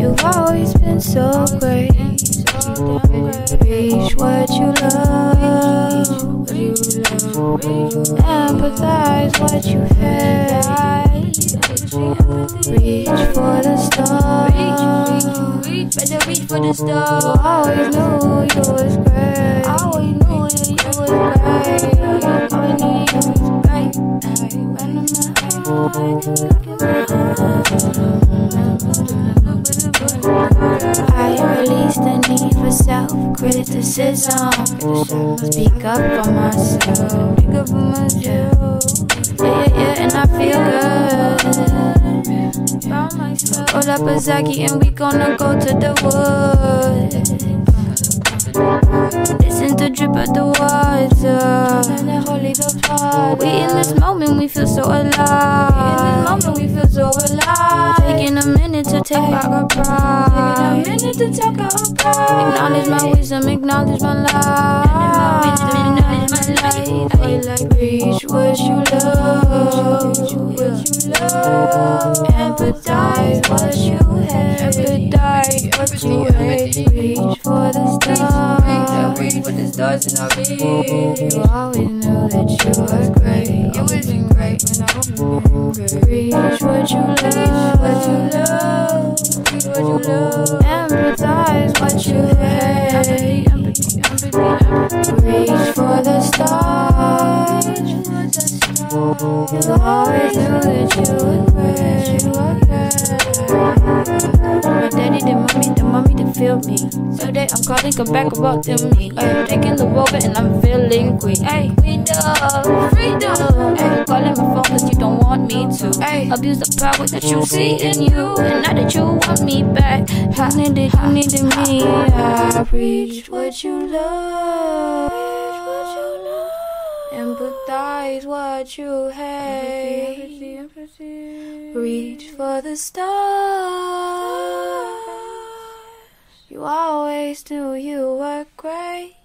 You've always been so great. Reach what Empathize what you hate. Reach for the stars. Reach, better reach for the stars. You always knew you was great. I always knew that you was great. Always knew you was great. I release the need for self-criticism. Speak up for myself. Pick up for myself. Yeah, yeah, yeah, and I feel good. Found myself. Roll up a Zaki and we gonna go to the woods. Listen to drip of the water. Uh. Water. We in this moment, we feel so alive. We In this moment, we feel so alive. Take back our a pride. minute to talk our pride. Acknowledge my wisdom, acknowledge my life. Acknowledge my life. I like reach what you love. What you love. Empathize what you hate. Empathize what you hate. Reach for the stars. Reach for the stars and I reach. You always knew that you was great. You was great You always knew that you were great. You great. My daddy, the mommy, the mommy, to feel me. So they, I'm calling come back about them me. Ay, taking the over and I'm feeling queen. Hey, freedom, freedom. Ay, calling my phone cause you don't want me to. Ay, abuse the power that you see in you. And now that you want me back, you needed, you needed me. I reached what you love. Empathize what you hate. Reach for the stars. You always knew you were great.